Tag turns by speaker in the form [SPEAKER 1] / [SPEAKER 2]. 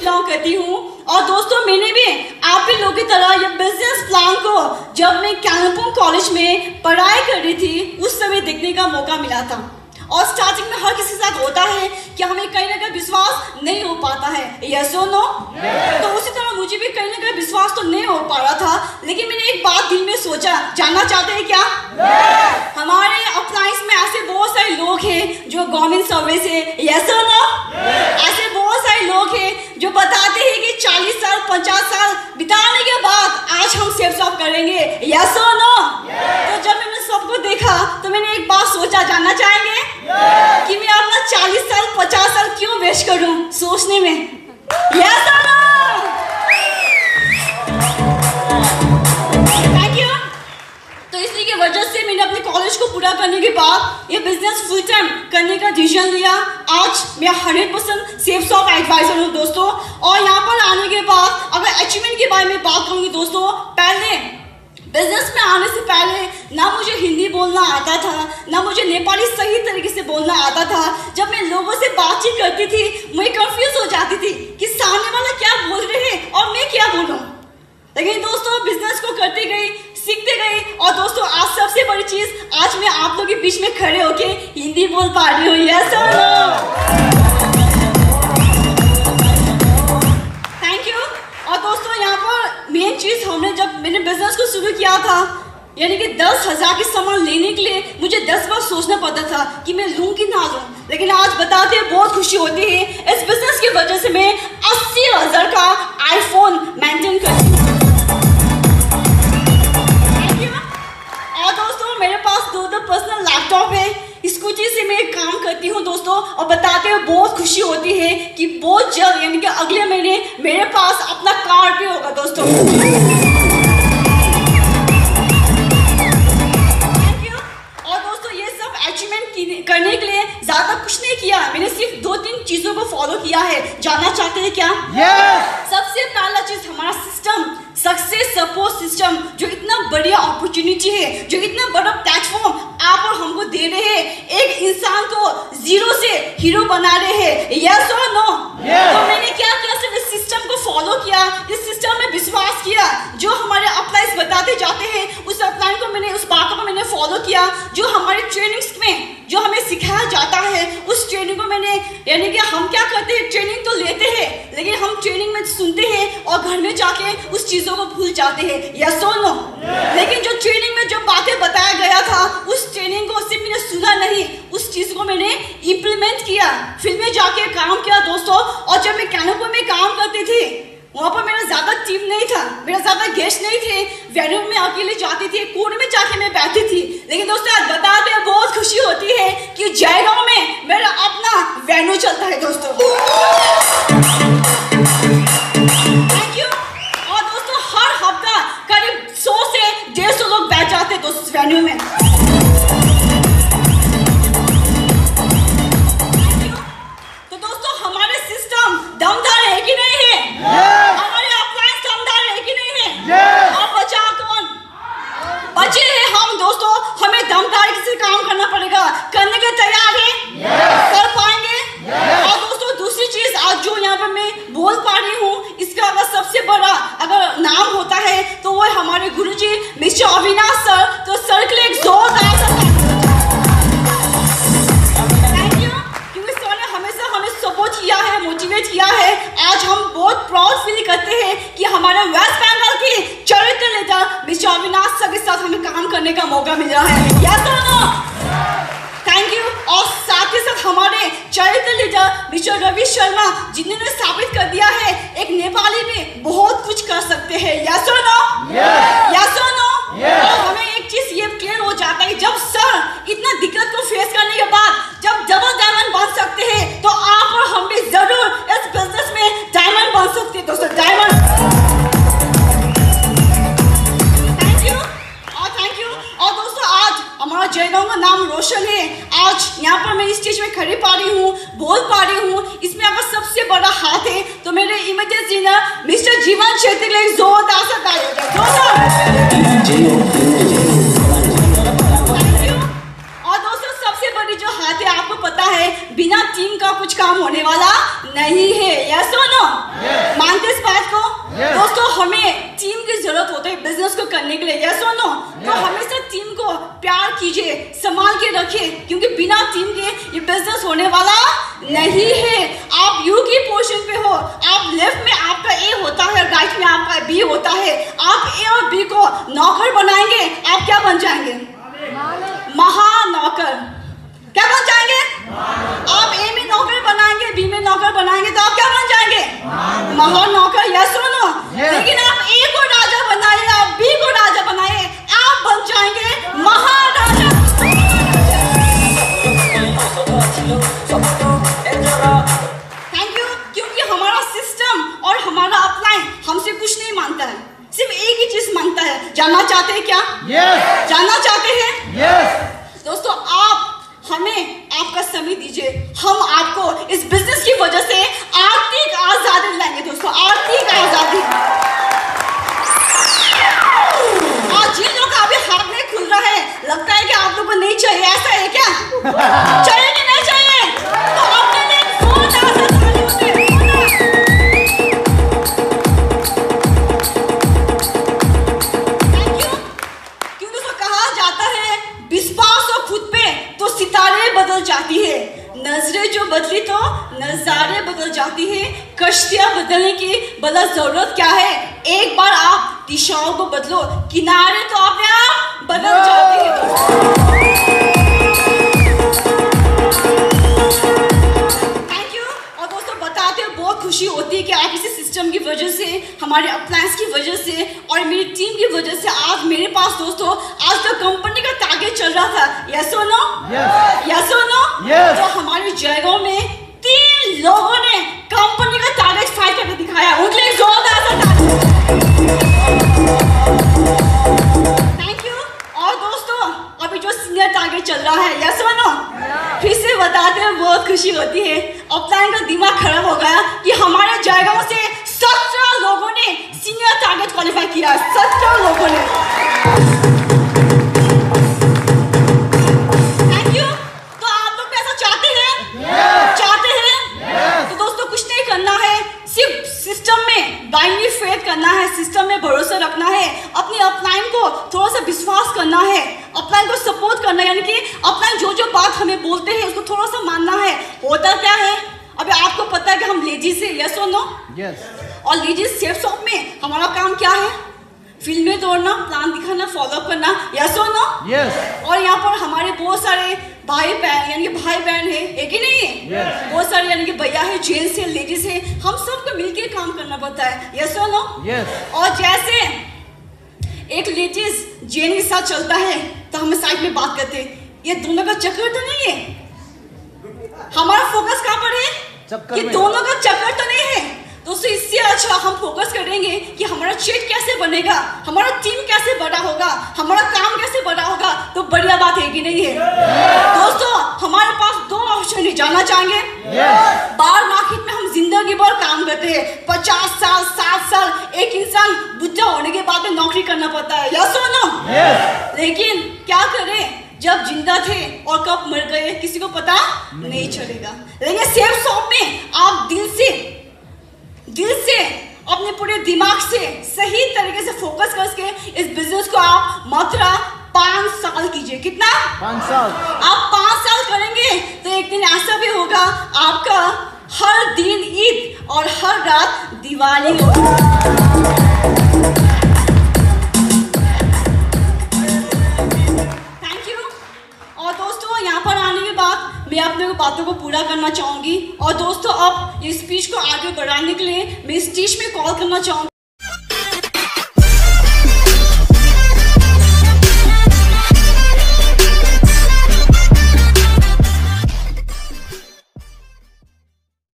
[SPEAKER 1] Belong करती हूँ। और दोस्तों मैंने भी आप भी लोगों की तरह ये बिज़नेस प्लान को जब मैं कैनपुंग कॉलेज में पढ़ाई कर रही थी उस समय देखने का मौका मिला था। और स्टार्टिंग में हर किसी के साथ होता है कि हमें कहीं ना कहीं विश्वास नहीं हो पाता है। यस और नो तो उसी तरह मुझे भी कहीं ना कहीं विश्वास तो नहीं हो पा रहा था लेकिन मैंने एक बात दिल में सोचा। जानना चाहते हैं क्या? हमारे अप्लाइंस में ऐसे बहुत सारे लोग हैं जो गवर्नमेंट सर्विस है। यस और नो ऐसे बहुत सारे लोग हैं जो बताते हैं कि 40 साल 50 साल बिताने के बाद आज हम सेफ़ सॉफ करेंगे। यस और नो तो जब मैंने सबको देखा तो मैंने एक बात सोचा जानना चाहेंगे? कि मैं अपना 40 साल 50 साल क्यों वेस्ट करूँ सोचने में? यस और वजह से मैंने अपने कॉलेज को पूरा करने के बाद ये बिज़नेस फुल टाइम करने का डिसीज़न लिया। आज मैं hundred percent safe of adviser हूँ दोस्तों। और यहाँ पर आने के बाद अगर अचीवमेंट के बारे में बात करूँगी दोस्तों, पहले बिज़नेस में आने से पहले ना मुझे हिंदी बोलना आता था, ना मुझे नेपाली सही तरीके से बोलना आता था। जब मैं लोगों से बातचीत करती थी मैं कंफ्यूज हो जाती थी कि सामने वाला क्या बोल रहे हैं और मैं क्या बोलूँ। लेकिन दोस्तों बिज़नेस को करते गई सीखते गए। और दोस्तों, आज सबसे बड़ी चीज़, आज मैं आप लोगों के बीच में खड़े होके हिंदी बोल पा रही हूँ। यस थैंक यू और दोस्तों, यहाँ पर मेन चीज़ हमने जब मैंने बिज़नेस को शुरू किया था, यानी कि दस हज़ार के सामान लेने के लिए मुझे दस बार सोचना पड़ता था कि मैं लूँ कि ना लूँ। लेकिन आज बताते हैं, बहुत खुशी होती है। इस बिज़नेस की वजह से मैं अस्सी हज़ार का अगले महीने मेरे पास अपना कार भी होगा दोस्तों। और दोस्तों ये सब अचीवमेंट करने के लिए ज़्यादा कुछ नहीं किया मैंने सिर्फ़ दो तीन चीज़ों को फॉलो किया है। जानना चाहते हैं क्या? Yes! सबसे पहला चीज़ हमारा सिस्टम सक्सेस सपोर्ट सिस्टम जो इतना बढ़िया अपॉर्चुनिटी है जो इतना बड़ा प्लेटफॉर्म आप और हमको दे रहे हैं। एक इंसान को ज़ीरो से हीरो बना रहे हैं यस और नो तो मैंने क्या किया सिर्फ़ इस सिस्टम को फॉलो किया इस सिस्टम में विश्वास किया जो हमारे अप्लाइज बताते जाते हैं उस अप्लाइन को मैंने उस बातों को मैंने फॉलो किया जो हमारे ट्रेनिंग्स में जो हमें सिखाया जाता है उस ट्रेनिंग को मैंने यानी कि हम क्या करते हैं ट्रेनिंग तो लेते हैं लेकिन हम ट्रेनिंग में सुनते हैं और घर में जाके उस चीज़ों को भूल जाते हैं। या सो नो लेकिन जो ट्रेनिंग में जो बातें बताया गया था उस ट्रेनिंग को सिर्फ़ मैंने सुना नहीं उस चीज़ को मैंने इम्प्लीमेंट किया। फिर में जाके काम किया दोस्तों और जब मैं कैनोपो में काम करती थी वहाँ पर मेरा ज़्यादा टीम नहीं था, मेरा ज़्यादा गेस्ट नहीं थे। वेन्यू में अकेले जाती थी, कोने में जाके मैं बैठी थी। लेकिन दोस्तों आज बताते हैं बहुत खुशी होती है कि जयगांव में मेरा अपना वेन्यू चलता है दोस्तों। से काम करना पड़ेगा। करने के तैयार हैं? कर पाएँगे? और दोस्तों दूसरी चीज़ आज जो यहाँ पर मैं बोल पा रही हूँ इसका अगर सबसे बड़ा अगर नाम होता है तो वो हमारे गुरुजी मिस्टर अविनाश सर। तो सर के लिए एक जोरदार किया है। आज हम बहुत प्राउड फील करते हैं कि हमारे वेस्ट बंगाल के चरित्र नेता मिस्टर अविनाश सर के साथ हमें काम करने का मौका मिला है। थैंक यू और साथ ही साथ हमारे चरित्र लीडर मिस्टर रवि शर्मा जिन्होंने साबित कर दिया है, एक नेपाली में बहुत कुछ कर सकते हैं। या सो नो मैं खड़ी पा रही हूँ बोल पा रही हूँ इसमें अगर सबसे बड़ा हाथ है तो मेरे इमेजेस डिनर मिस्टर जीवन क्षेत्र के लिए जोरदार सा. और दोस्तों सबसे बड़ी जो हाथ है आपको पता है बिना टीम का कुछ काम होने वाला नहीं है यस नो. मानते इस बात को
[SPEAKER 2] Yes.
[SPEAKER 1] दोस्तों हमें टीम की ज़रूरत होती है बिज़नेस को करने के लिए। यस और नो तो हमेशा टीम को प्यार कीजिए संभाल के रखिए क्योंकि बिना टीम के ये बिज़नेस होने वाला नहीं है। आप यू की पोजीशन पे हो आप लेफ़्ट में आपका ए होता है राइट में आपका बी होता है। आप ए और बी को नौकर बनाएँगे आप क्या बन जाएँगे? महानौकर। क्या बन जाएँगे? आप ए में नौकर बनाएँगे बी में नौकर बनाएँगे तो आप क्या बन जाएँगे? महानौकर। यस सुनो लेकिन आप ए को बी को राजा बनाए आप बन जाएँगे महाराजा। थैंक यू क्योंकि हमारा सिस्टम और हमारा अपलाइन हमसे कुछ नहीं माँगता है। सिर्फ़ एक ही चीज़ माँगता है। जानना चाहते हैं क्या?
[SPEAKER 2] Yes.
[SPEAKER 1] जानना चाहते हैं?
[SPEAKER 2] Yes.
[SPEAKER 1] दोस्तों आप हमें आपका समय दीजिए। हम आपको इस बिज़नेस की वजह से आर्थिक आज़ादी लाएँगे। दोस्तों आर्थिक आज़ादी। लोग का अभी हाथ नहीं खुल रहा है। लगता है कि आप लोगों को नहीं चाहिए, ऐसा है क्या? चाहिए कि नहीं चाहिए? तो पे तो सितारे बदल जाती है। नज़रें जो बदली तो नजारे बदल जाती है। कश्तियाँ बदलने की बला ज़रूरत क्या है? एक बार आप दिशाओं को बदलो। किनारे तो अपने आप बदल जाते हैं। थैंक यू और दोस्तों बताते हुए बहुत खुशी होती है कि आप इसी सिस्टम की वजह से हमारे अप्लायंस की वजह से और मेरी टीम की वजह से आज मेरे पास दोस्तों आज तो कंपनी का टारगेट चल रहा था। यस और नो यस और नो तो हमारी जयगांव में तीन लोगों ने कंपनी का टारगेट फाइट करके दिखाया। उनके टारगेट चल रहा है यस और नो फिर से बताते हुए बहुत खुशी होती है। अपलाइन का दिमाग खराब हो गया कि हमारे जयगांव से सत्रह लोगों ने सीनियर टारगेट क्वालिफाई किया सत्रह लोगों ने। थैंक यू तो आप लोग ऐसा चाहते हैं? चाहते हैं? तो दोस्तों कुछ नहीं करना है सिर्फ़ सिस्टम में ब्लाइंडली फेथ करना है सिस्टम में भरोसा रखना है अपनी अपलाइन को थोड़ा सा विश्वास करना है। करना यानी कि अपलाइन जो जो बात हमें बोलते हैं उसको थोड़ा सा मानना है होता क्या है अभी आपको पता है कि हम लेजी से यस और नो
[SPEAKER 2] Yes.
[SPEAKER 1] और लीजिए सेफ़ शॉप में हमारा काम क्या है फ़िल्में तोड़ना प्लान दिखाना फॉलो करना यस और नो
[SPEAKER 2] Yes.
[SPEAKER 1] और यहाँ पर हमारे बहुत सारे भाई बहन यानी कि भाई बहन है एक ही नहीं है
[SPEAKER 2] Yes.
[SPEAKER 1] बहुत सारे यानी कि भैया है जेंट्स है लेडीज़ है हम सबको मिलके काम करना पड़ता है यस और नो
[SPEAKER 2] Yes.
[SPEAKER 1] और जैसे एक लेडीज़ जेन के साथ चलता है तो हम साइड में बात करते ये दोनों का चक्कर तो नहीं है? हमारा फोकस कहाँ पर है? ये दोनों का चक्कर तो नहीं है? दोस्तों इससे अच्छा हम फोकस करेंगे कि हमारा चेक कैसे बनेगा हमारा टीम कैसे बड़ा होगा हमारा काम कैसे बड़ा होगा तो बढ़िया बात है कि नहीं है? दोस्तों हमारे पास दो ऑप्शन है जाना चाहेंगे. बाहर मार्केट ज़िंदगी भर काम करते हैं। पचास साल साठ साल एक इंसान बुढ़ा होने के बाद में नौकरी करना पड़ता है। या सुनो
[SPEAKER 2] Yes.
[SPEAKER 1] लेकिन क्या करें? जब ज़िंदा थे और कब मर गए किसी को पता नहीं नहीं चलेगा। लेकिन सेफ़ शॉप में आप दिल से दिल से अपने पूरे दिमाग से सही तरीके से फोकस करके इस बिज़नेस को आप मात्र पाँच साल कीजिए। कितना?
[SPEAKER 2] पाँच साल।
[SPEAKER 1] आप पाँच साल करेंगे तो एक दिन ऐसा भी होगा आपका हर दिन ईद और हर रात दिवाली थैंक यू और दोस्तों, यहाँ पर आने के बाद मैं अपने को बातों को पूरा करना चाहूँगी। और दोस्तों अब इस स्पीच को आगे बढ़ाने के लिए मैं स्टीच में कॉल करना चाहूँगी।